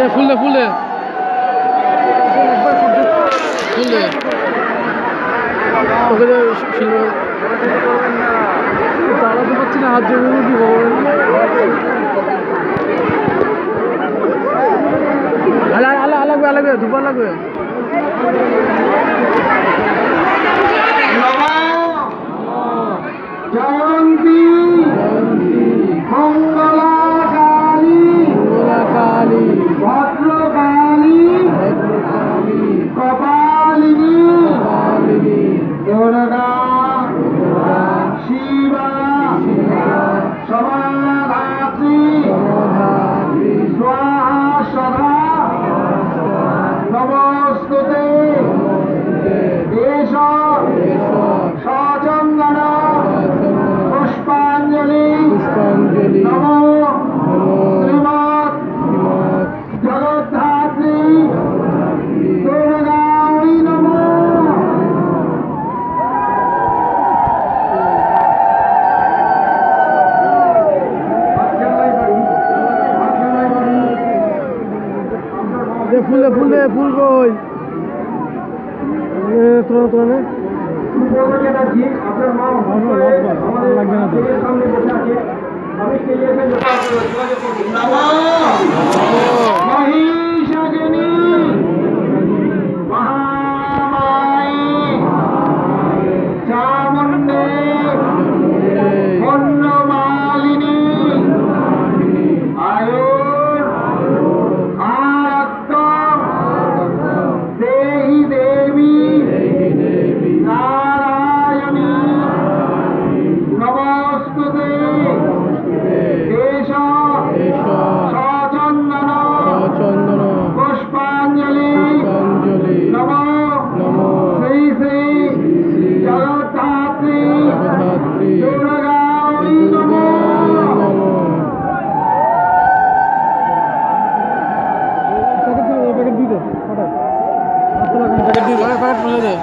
দে ফুল দে ফুল দে। ছিল দাঁড়াতে পারছি না হাত লাগবে ফুলে ফুলে ফুল কই লাগবে না তো まで。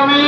আমি